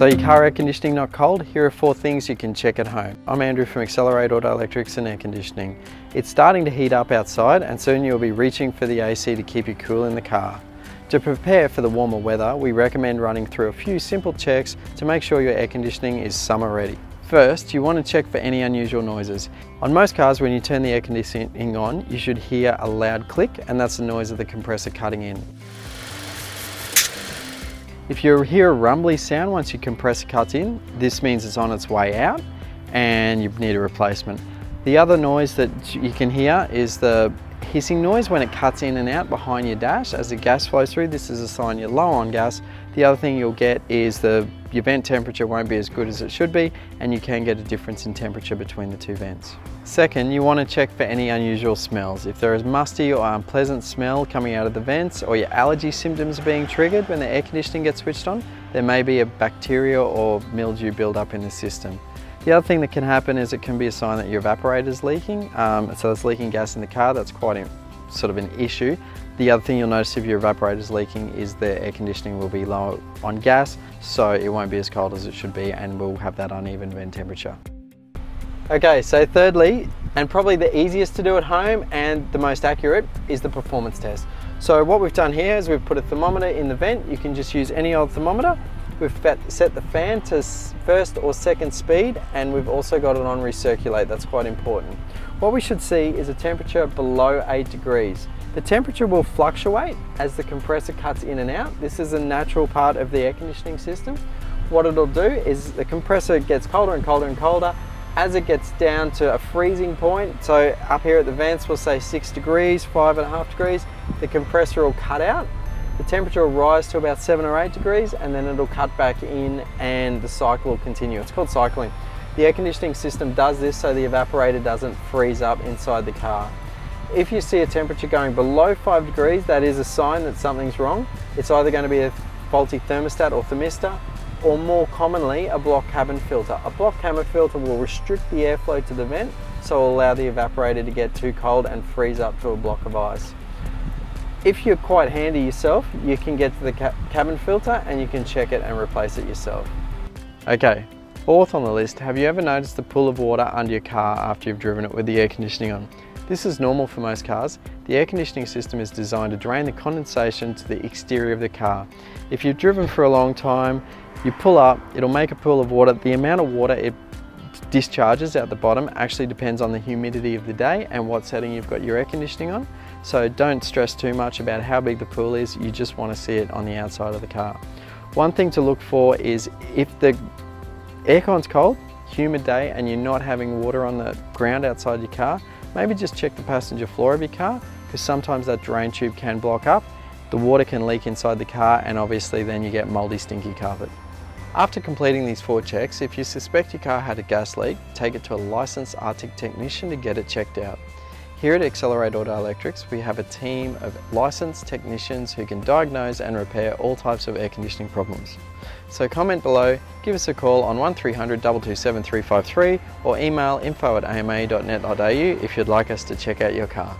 So your car air conditioning not cold? Here are four things you can check at home. I'm Andrew from Accelerate Auto Electrics and Air Conditioning. It's starting to heat up outside and soon you'll be reaching for the AC to keep you cool in the car. To prepare for the warmer weather, we recommend running through a few simple checks to make sure your air conditioning is summer ready. First, you want to check for any unusual noises. On most cars, when you turn the air conditioning on, you should hear a loud click and that's the noise of the compressor cutting in. If you hear a rumbly sound once your compressor cuts in, this means it's on its way out and you need a replacement. The other noise that you can hear is the hissing noise when it cuts in and out behind your dash as the gas flows through. This is a sign you're low on gas. The other thing you'll get is the your vent temperature won't be as good as it should be and you can get a difference in temperature between the two vents. Second, you want to check for any unusual smells. If there is musty or unpleasant smell coming out of the vents or your allergy symptoms are being triggered when the air conditioning gets switched on, there may be a bacteria or mildew buildup in the system. The other thing that can happen is it can be a sign that your evaporator is leaking. Um, so it's leaking gas in the car, that's quite a, sort of an issue. The other thing you'll notice if your evaporator is leaking is the air conditioning will be low on gas, so it won't be as cold as it should be and we'll have that uneven vent temperature. Okay, so thirdly, and probably the easiest to do at home and the most accurate, is the performance test. So what we've done here is we've put a thermometer in the vent. You can just use any old thermometer We've set the fan to first or second speed and we've also got it on recirculate, that's quite important. What we should see is a temperature below 8 degrees. The temperature will fluctuate as the compressor cuts in and out. This is a natural part of the air conditioning system. What it'll do is the compressor gets colder and colder and colder as it gets down to a freezing point, so up here at the vents we'll say 6 degrees, 5.5 degrees, the compressor will cut out the temperature will rise to about seven or eight degrees and then it'll cut back in and the cycle will continue. It's called cycling. The air conditioning system does this so the evaporator doesn't freeze up inside the car. If you see a temperature going below five degrees, that is a sign that something's wrong. It's either going to be a faulty thermostat or thermistor, or more commonly, a block cabin filter. A block cabin filter will restrict the airflow to the vent, so allow the evaporator to get too cold and freeze up to a block of ice. If you're quite handy yourself, you can get to the ca cabin filter and you can check it and replace it yourself. Okay, fourth on the list, have you ever noticed the pool of water under your car after you've driven it with the air conditioning on? This is normal for most cars. The air conditioning system is designed to drain the condensation to the exterior of the car. If you've driven for a long time, you pull up, it'll make a pool of water. The amount of water it discharges out the bottom actually depends on the humidity of the day and what setting you've got your air conditioning on. So don't stress too much about how big the pool is, you just want to see it on the outside of the car. One thing to look for is if the aircon's cold, humid day and you're not having water on the ground outside your car, maybe just check the passenger floor of your car because sometimes that drain tube can block up. The water can leak inside the car and obviously then you get mouldy, stinky carpet. After completing these four checks, if you suspect your car had a gas leak, take it to a licensed ARCtick technician to get it checked out. Here at Accelerate Auto Electrics, we have a team of licensed technicians who can diagnose and repair all types of air conditioning problems. So comment below, give us a call on 1300 227 353 or email info at amae.net.au if you'd like us to check out your car.